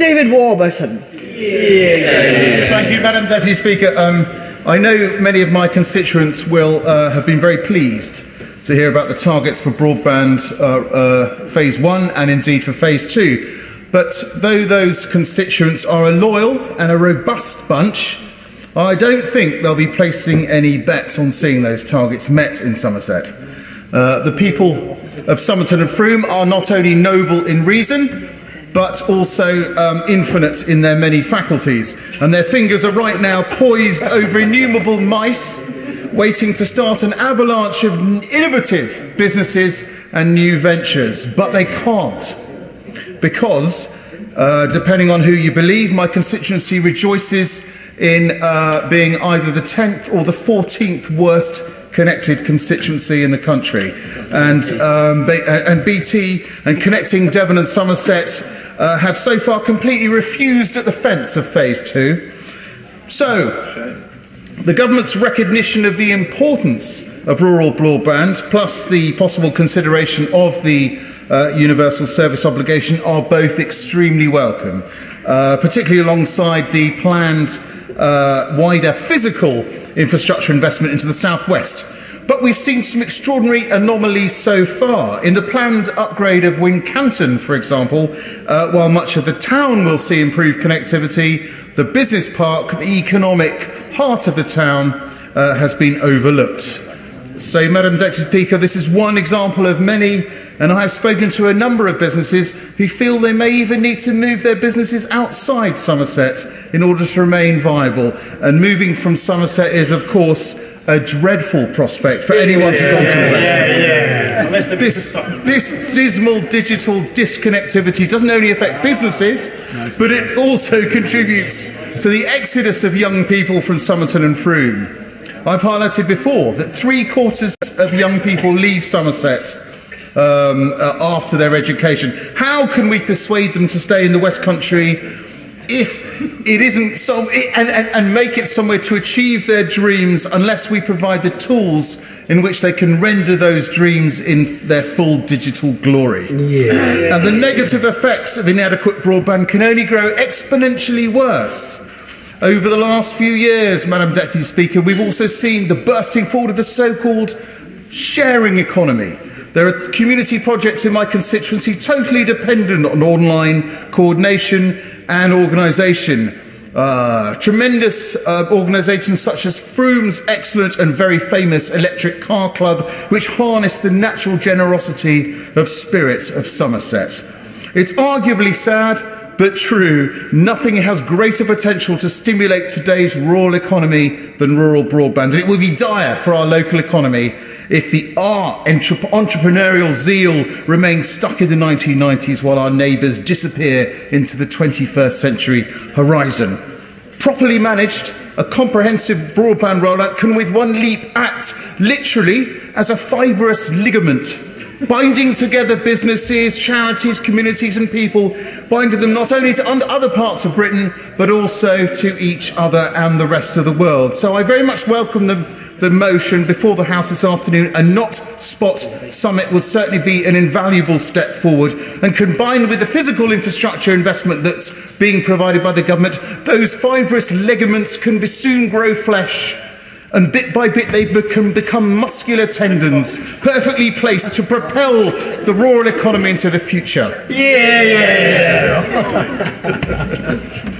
David Warburton. Thank you, Madam Deputy Speaker. Um, I know many of my constituents will uh, have been very pleased to hear about the targets for broadband uh, uh, phase one and indeed for phase two. But though those constituents are a loyal and a robust bunch, I don't think they'll be placing any bets on seeing those targets met in Somerset. Uh, the people of Somerton and Frome are not only noble in reason, but also um, infinite in their many faculties. And their fingers are right now poised over innumerable mice, waiting to start an avalanche of innovative businesses and new ventures. But they can't, because, uh, depending on who you believe, my constituency rejoices in uh, being either the 10th or the 14th worst connected constituency in the country. And, um, and BT and connecting Devon and Somerset uh, have so far completely refused at the fence of phase two. So, the government's recognition of the importance of rural broadband, plus the possible consideration of the uh, universal service obligation, are both extremely welcome, uh, particularly alongside the planned uh, wider physical infrastructure investment into the southwest. But we've seen some extraordinary anomalies so far. In the planned upgrade of Wincanton, for example, uh, while much of the town will see improved connectivity, the business park, the economic heart of the town, uh, has been overlooked. So, Madam Deputy Speaker, this is one example of many and I have spoken to a number of businesses who feel they may even need to move their businesses outside Somerset in order to remain viable. And moving from Somerset is, of course, a dreadful prospect for anyone to contemplate. Yeah, yeah. This, this dismal digital disconnectivity doesn't only affect businesses, but it also contributes to the exodus of young people from Somerton and Frome. I've highlighted before that three quarters of young people leave Somerset um, uh, after their education. How can we persuade them to stay in the West Country if it isn't so, and, and, and make it somewhere to achieve their dreams unless we provide the tools in which they can render those dreams in their full digital glory. Yeah. And the negative effects of inadequate broadband can only grow exponentially worse. Over the last few years, Madam Deputy Speaker, we've also seen the bursting forward of the so called sharing economy there are community projects in my constituency totally dependent on online coordination and organisation. Uh, tremendous uh, organisations such as Frome's excellent and very famous Electric Car Club, which harness the natural generosity of spirits of Somerset. It's arguably sad, but true, nothing has greater potential to stimulate today's rural economy than rural broadband. And it would be dire for our local economy if the art entrepreneurial zeal remains stuck in the 1990s while our neighbours disappear into the 21st century horizon. Properly managed, a comprehensive broadband rollout can with one leap act literally as a fibrous ligament binding together businesses, charities, communities, and people, binding them not only to other parts of Britain, but also to each other and the rest of the world. So I very much welcome the the motion before the House this afternoon, a not spot summit would certainly be an invaluable step forward. And combined with the physical infrastructure investment that's being provided by the government, those fibrous ligaments can soon grow flesh. And bit by bit, they can become muscular tendons, perfectly placed to propel the rural economy into the future. Yeah, yeah, yeah.